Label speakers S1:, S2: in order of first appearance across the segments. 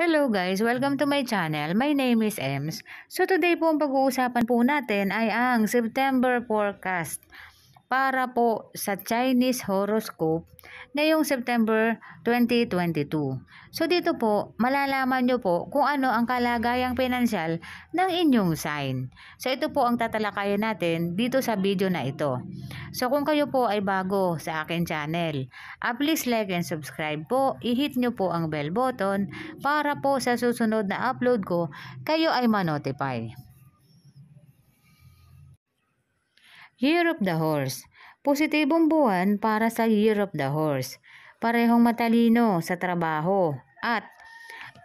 S1: Hello guys, welcome to my channel. My name is Ems. So today po ang pag-uusapan po natin ay ang September forecast para po sa Chinese horoscope ngayong September 2022. So dito po, malalaman nyo po kung ano ang kalagayang pinansyal ng inyong sign. So ito po ang tatalakayin natin dito sa video na ito. So kung kayo po ay bago sa akin channel, uh, please like and subscribe po. I-hit nyo po ang bell button para po sa susunod na upload ko, kayo ay manotify. Year of the Horse. Positibong buwan para sa Year of the Horse. Parehong matalino sa trabaho at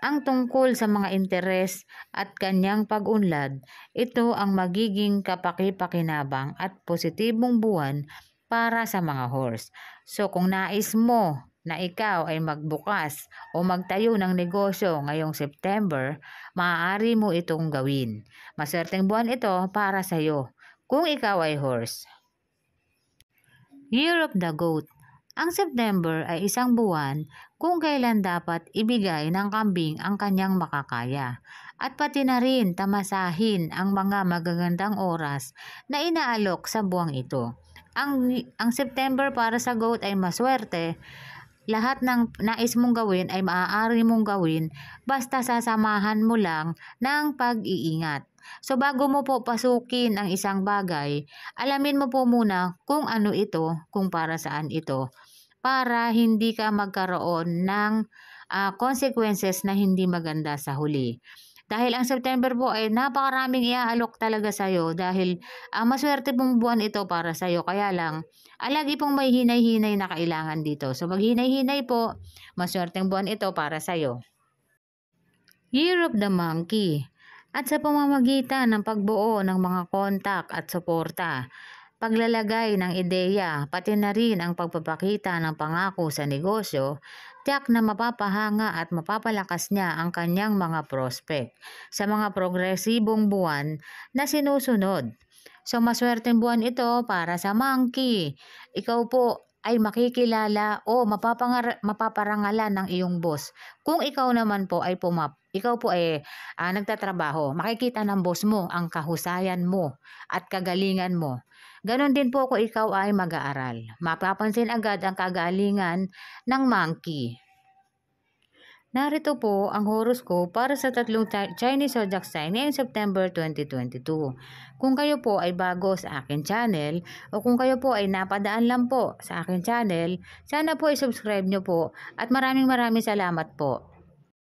S1: ang tungkol sa mga interes at kanyang pag-unlad, ito ang magiging kapaki-pakinabang at positibong buwan para sa mga horse. So kung nais mo na ikaw ay magbukas o magtayo ng negosyo ngayong September, maaari mo itong gawin. Maswerteng buwan ito para sa iyo kung ikaw ay horse. Year of the Goat Ang September ay isang buwan kung kailan dapat ibigay ng kambing ang kanyang makakaya at pati na rin tamasahin ang mga magagandang oras na inaalok sa buwang ito. Ang, ang September para sa goat ay maswerte lahat ng nais mong gawin ay maaari mong gawin basta sasamahan mo lang ng pag-iingat. So bago mo po pasukin ang isang bagay, alamin mo po muna kung ano ito, kung para saan ito, para hindi ka magkaroon ng uh, consequences na hindi maganda sa huli. Dahil ang September po ay napakaraming iaalok talaga sa iyo dahil uh, maswerte pong buwan ito para sa iyo. Kaya lang, uh, lagi pong may hinay-hinay na kailangan dito. So maghinay-hinay po, maswerteng buwan ito para sa iyo. Year of the Monkey at sa pamamagitan ng pagbuo ng mga kontak at suporta, paglalagay ng ideya, pati na rin ang pagpapakita ng pangako sa negosyo, tiyak na mapapahanga at mapapalakas niya ang kanyang mga prospect sa mga progresibong buwan na sinusunod. So maswerteng buwan ito para sa monkey. Ikaw po ay makikilala o mapaparangalan ng iyong boss. Kung ikaw naman po ay pumap, ikaw po ay uh, nagtatrabaho, makikita ng boss mo ang kahusayan mo at kagalingan mo. Ganon din po kung ikaw ay mag-aaral. Mapapansin agad ang kagalingan ng monkey. Narito po ang horoscope para sa tatlong Chinese zodiac sign ngayong September 2022. Kung kayo po ay bago sa akin channel o kung kayo po ay napadaan lang po sa akin channel, sana po i-subscribe nyo po at maraming maraming salamat po.